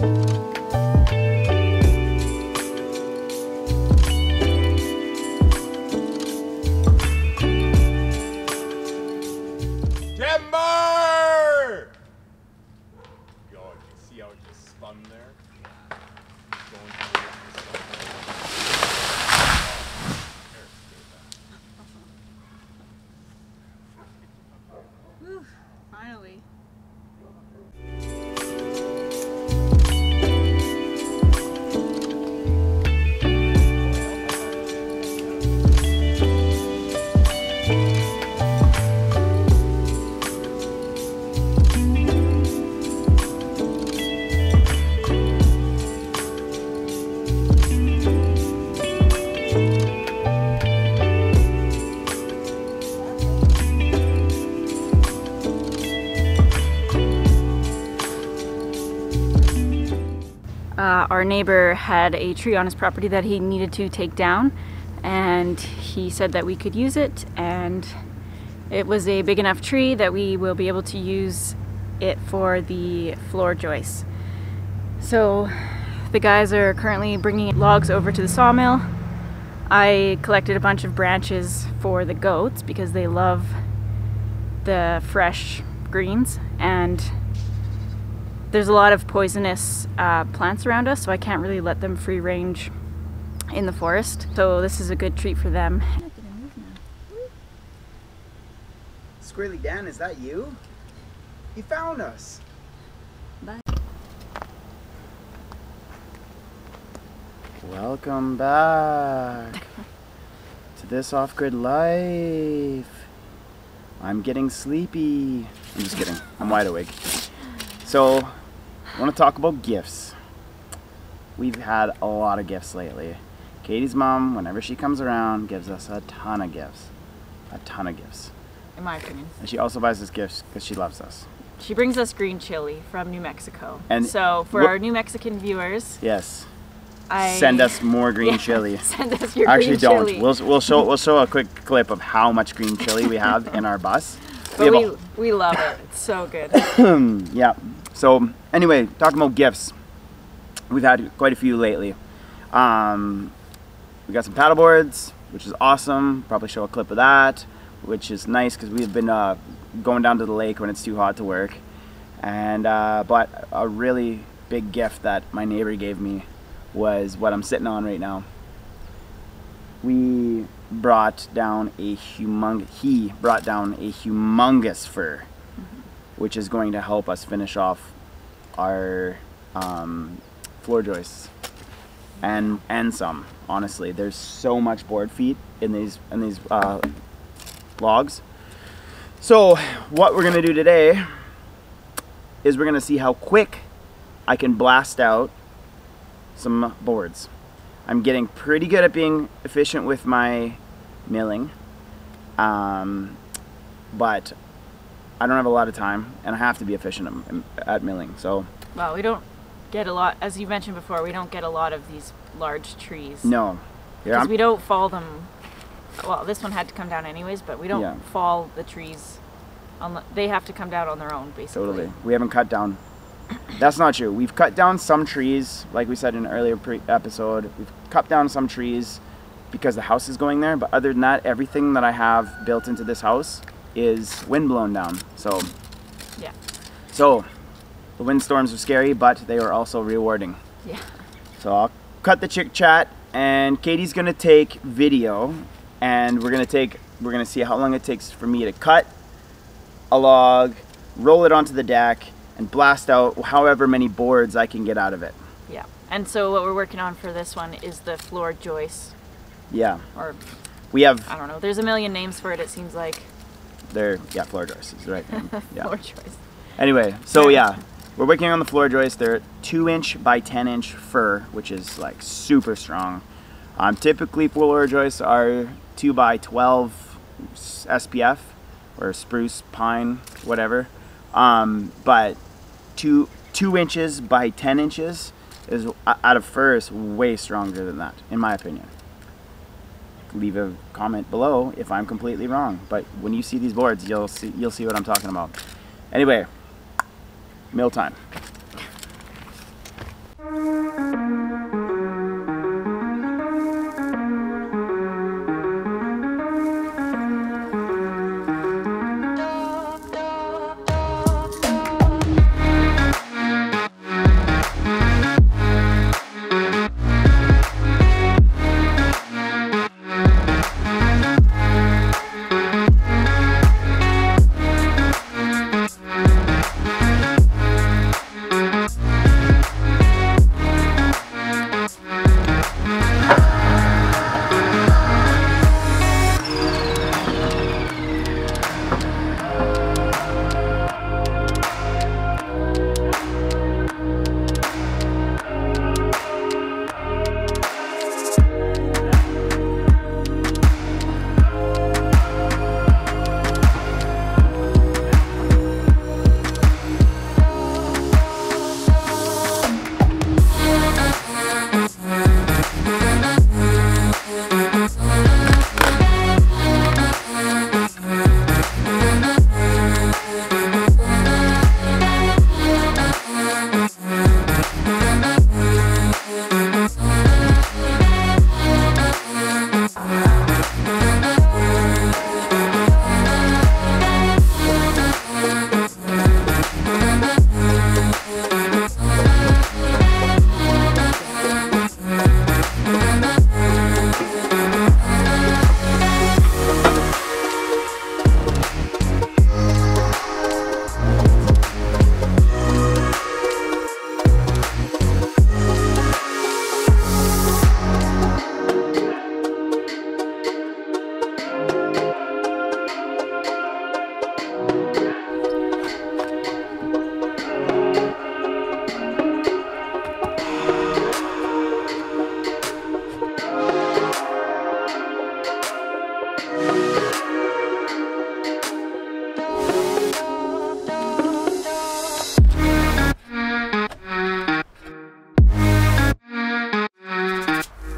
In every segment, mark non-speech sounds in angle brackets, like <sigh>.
Bye. Our neighbor had a tree on his property that he needed to take down, and he said that we could use it, and it was a big enough tree that we will be able to use it for the floor joists. So the guys are currently bringing logs over to the sawmill. I collected a bunch of branches for the goats because they love the fresh greens and there's a lot of poisonous uh, plants around us, so I can't really let them free range in the forest. So this is a good treat for them. Squirrely Dan, is that you? You found us. Bye. Welcome back <laughs> to this off-grid life. I'm getting sleepy. I'm just kidding. I'm wide awake. So, I want to talk about gifts. We've had a lot of gifts lately. Katie's mom, whenever she comes around, gives us a ton of gifts. A ton of gifts. In my opinion. And she also buys us gifts because she loves us. She brings us green chili from New Mexico. And so for our New Mexican viewers, Yes. I Send us more green <laughs> Yeah, chili. <laughs> Send us your Actually, green don't. chili. We'll, we'll show we'll show a quick clip of how much green chili we have in our bus. <laughs> but we, a- we love it. It's so good. <coughs> yeah. So anyway, talking about gifts, we've had quite a few lately. Um, we got some paddle boards, which is awesome. Probably show a clip of that, which is nice because we've been uh, going down to the lake when it's too hot to work. And uh, but a really big gift that my neighbor gave me was what I'm sitting on right now. We brought down a humong. He brought down a humongous fir which is going to help us finish off our um, floor joists and and some. Honestly, there's so much board feet in these in these uh, logs. So what we're gonna do today is we're gonna see how quick I can blast out some boards. I'm getting pretty good at being efficient with my milling, um, but I don't have a lot of time, and I have to be efficient at, at milling. So well, we don't get a lot, as you mentioned before, we don't get a lot of these large trees. no, yeah, Because we don't fall them. Well, this one had to come down anyways, but we don't Yeah. fall the trees. On the, they have to come down on their own, basically. totally. We haven't cut down. That's not true. We've cut down some trees, like we said in an earlier pre- episode. We've cut down some trees because the house is going there. But other than that, everything that I have built into this house is wind blown down. So Yeah. So, the windstorms are scary, but they are also rewarding. Yeah. So I'll cut the chick chat, and Katie's gonna take video, and we're gonna take, we're gonna see how long it takes for me to cut a log, roll it onto the deck, and blast out however many boards I can get out of it. Yeah. And so what we're working on for this one is the floor joist, Yeah, or we have, I don't know. There's a million names for it. It seems like they're, yeah, floor joists is the right. <laughs> Yeah. floor joist. Anyway, so yeah, we're working on the floor joists. They're two inch by 10 inch fir, which is like super strong. Um, typically floor joists are two by twelve SPF or spruce, pine, whatever. Um, but two, two inches by 10 inches is out of fir is way stronger than that, in my opinion. Leave a comment below if I'm completely wrong. But when you see these boards, you'll see you'll see what I'm talking about. Anyway, meal time.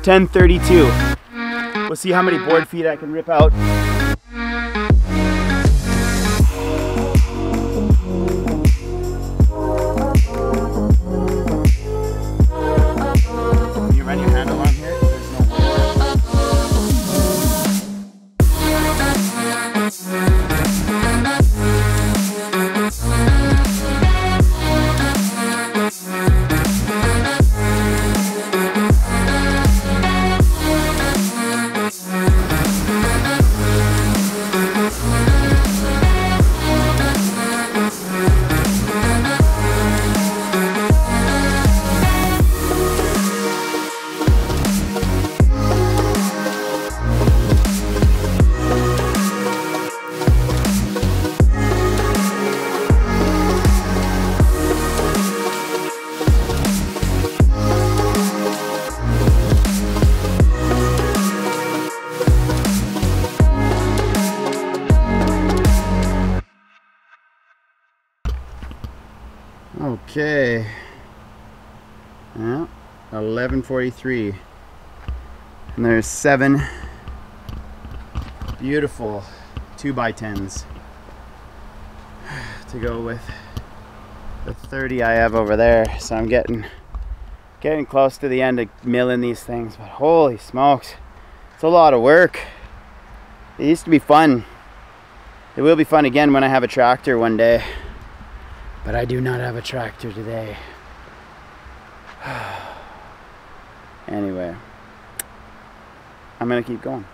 1032. We'll see how many board feet I can rip out. Okay. Yeah, 1143. And there's seven beautiful 2 by 10s to go with the 30 I have over there. So I'm getting getting close to the end of milling these things, but holy smokes. It's a lot of work. It used to be fun. It will be fun again when I have a tractor one day. But I do not have a tractor today. <sighs> anyway, I'm gonna keep going.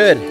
Good.